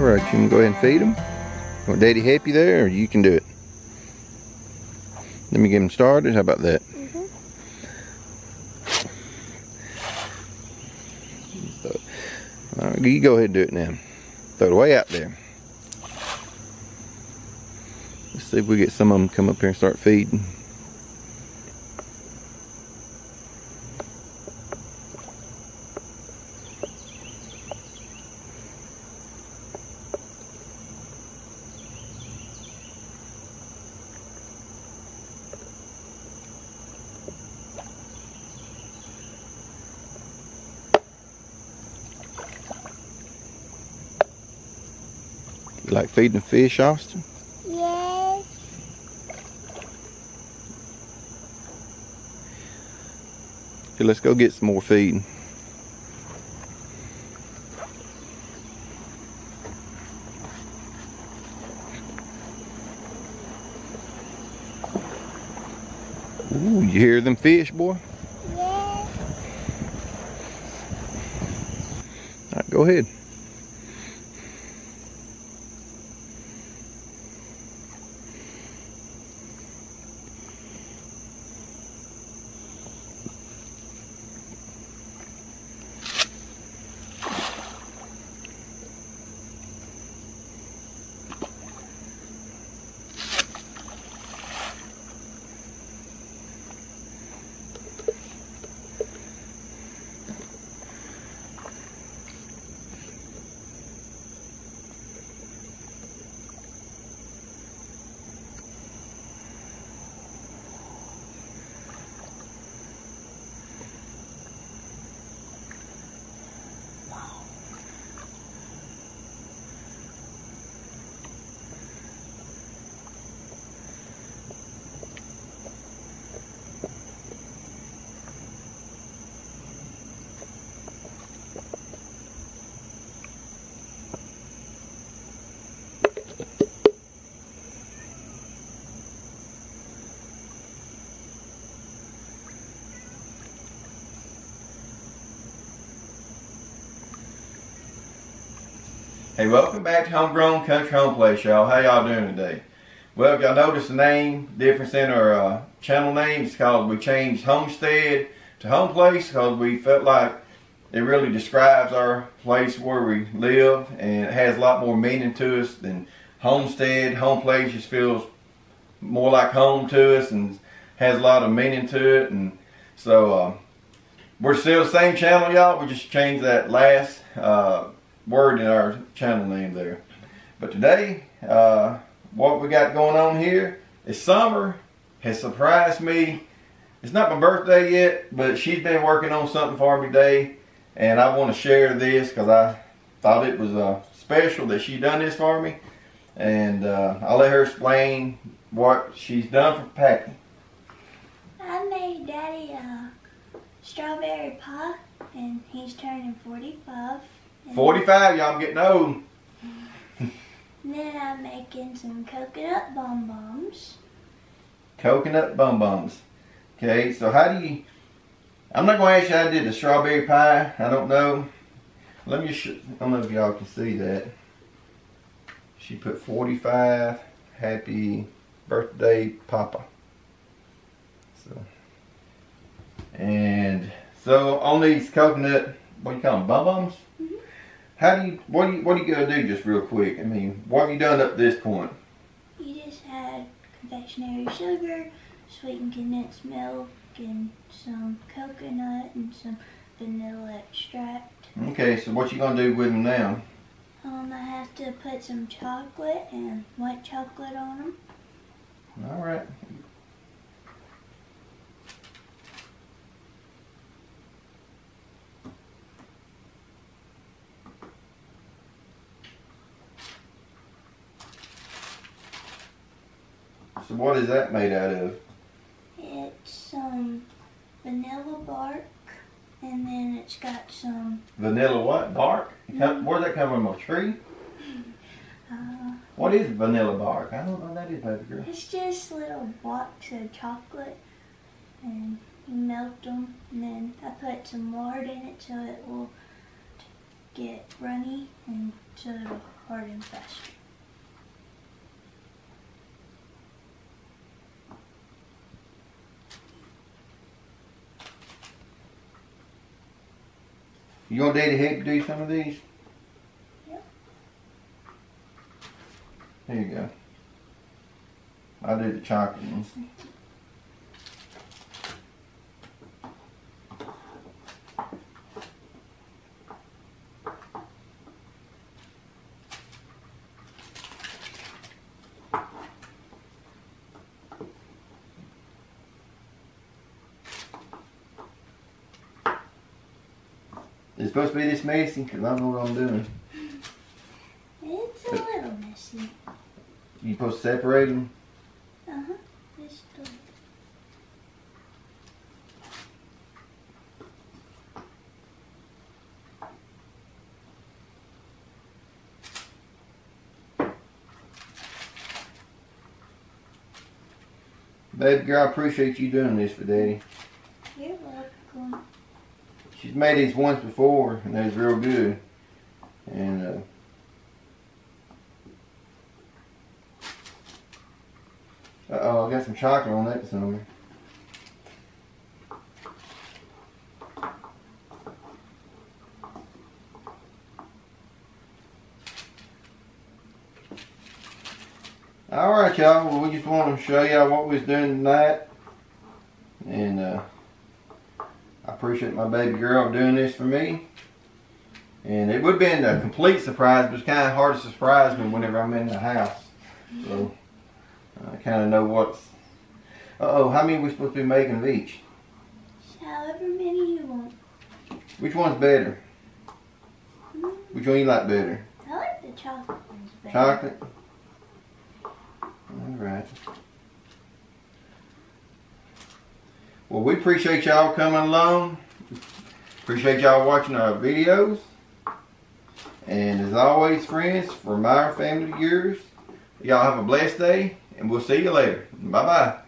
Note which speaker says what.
Speaker 1: All right, you can go ahead and feed them. Want Daddy help you there, or you can do it? Let me get them started. How about that?
Speaker 2: Mhm.
Speaker 1: All right, you go ahead and do it now. Throw it way out there. Let's see if we get some of them come up here and start feeding. You like feeding fish, Austin?
Speaker 2: Yes.
Speaker 1: Okay, let's go get some more feeding. Ooh, you hear them fish, boy?
Speaker 2: Yes.
Speaker 1: All right, go ahead. Hey, welcome back to Homegrown Country Home Place, y'all. How y'all doing today? Well, y'all notice the name difference in our uh, channel name, it's called we changed Homestead to Home Place because we felt like it really describes our place where we live and it has a lot more meaning to us than Homestead. Home Place just feels more like home to us and has a lot of meaning to it. And so uh, we're still the same channel, y'all. We just changed that last uh, word in our channel name there. But today, uh, what we got going on here is Summer has surprised me. It's not my birthday yet, but she's been working on something for me today, and I want to share this because I thought it was uh, special that she done this for me, and uh, I'll let her explain what she's done for packing.
Speaker 2: I made Daddy a strawberry pie, and he's turning 45. And
Speaker 1: 45, y'all, I'm getting old.
Speaker 2: Then I'm making some coconut bonbons.
Speaker 1: coconut bum bums. Okay, so how do you? I'm not going to ask you how to do the strawberry pie. I don't know. Let me. I don't know if y'all can see that. She put 45. Happy birthday, Papa. So, and so on these coconut, what do you call them, bum bums?
Speaker 2: Mhm.
Speaker 1: How do you? What do you? What do you gotta do? Just real quick. I mean, what have you done up to this point?
Speaker 2: You just had confectionery sugar, sweetened condensed milk, and some coconut and some vanilla extract.
Speaker 1: Okay, so what you gonna do with them now?
Speaker 2: Um, I have to put some chocolate and white chocolate on them.
Speaker 1: All right. So what is that made out of?
Speaker 2: It's some vanilla bark, and then it's got some
Speaker 1: Vanilla what? Bark? It come- Where's that come from? A tree?
Speaker 2: uh,
Speaker 1: What is vanilla bark? I don't know what that is, baby girl.
Speaker 2: It's just little blocks of chocolate, and you melt them, and then I put some lard in it so it will get runny and so it'll harden faster.
Speaker 1: You want Daddy help do some of these?
Speaker 2: Yep.
Speaker 1: There you go. I'll do the chocolate ones. It's supposed to be this messy because I don't know what I'm doing.
Speaker 2: It's a little messy.
Speaker 1: You supposed to separate them?
Speaker 2: Uh huh. Just a little.
Speaker 1: Baby girl, I appreciate you doing this for Daddy.
Speaker 2: You're welcome.
Speaker 1: She's made these once before and they was real good. And uh, uh oh, I got some chocolate on that somewhere. All right, y'all. Well, we just want to show y'all what we was doing tonight, and uh, appreciate my baby girl doing this for me. And it would have been a complete surprise, but it's kind of hard to surprise me whenever I'm in the house. So I kind of know what's. Uh oh, how many are we supposed to be making of each?
Speaker 2: However many you want.
Speaker 1: Which one's better?
Speaker 2: Mm,
Speaker 1: Which one you like better?
Speaker 2: I like the chocolate ones better.
Speaker 1: Chocolate? Alright. Well, we appreciate y'all coming along. Appreciate y'all watching our videos. And as always, friends, from our family to yours, y'all have a blessed day, and we'll see you later. Bye bye.